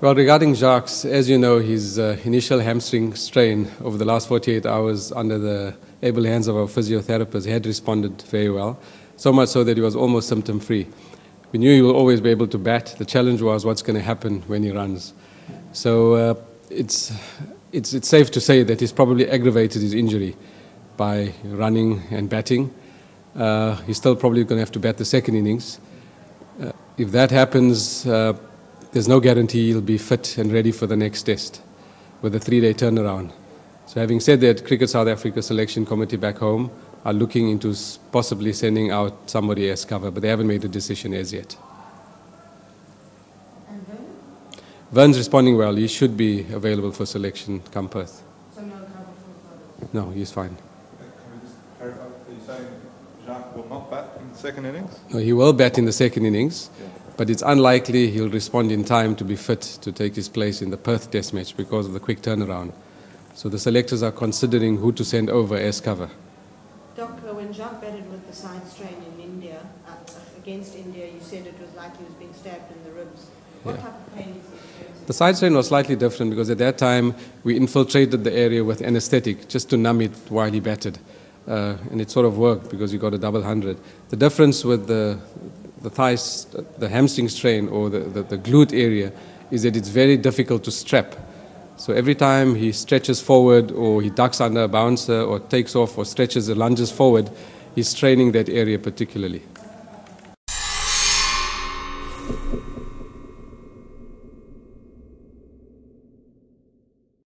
Well, regarding Jacques, as you know, his uh, initial hamstring strain over the last 48 hours under the able hands of our physiotherapist had responded very well, so much so that he was almost symptom free. We knew he will always be able to bat. The challenge was what's going to happen when he runs. So uh, it's, it's, it's safe to say that he's probably aggravated his injury by running and batting. Uh, he's still probably going to have to bat the second innings. Uh, if that happens, uh, there's no guarantee he'll be fit and ready for the next test with a three day turnaround. So, having said that, Cricket South Africa Selection Committee back home are looking into possibly sending out somebody as cover, but they haven't made a decision as yet. And Vern? Vern's responding well. He should be available for selection come Perth. So no cover for Vern. No, he's fine. Uh, can we just clarify, are you saying Jacques will not bat in the second innings? No, he will bat in the second innings, but it's unlikely he'll respond in time to be fit to take his place in the Perth Test match because of the quick turnaround. So the selectors are considering who to send over as cover. Doctor, when Jacques batted with the side strain in India, uh, against India, you said it was like he was being stabbed in the ribs. What Yeah. type of pain is he experiencing? The side strain was slightly different because at that time we infiltrated the area with anesthetic just to numb it while he batted. Uh, and it sort of worked because you got a double hundred. The difference with the, the thighs, the hamstring strain or the, the, the glute area is that it's very difficult to strap. So every time he stretches forward or he ducks under a bouncer or takes off or stretches or lunges forward, he's straining that area particularly.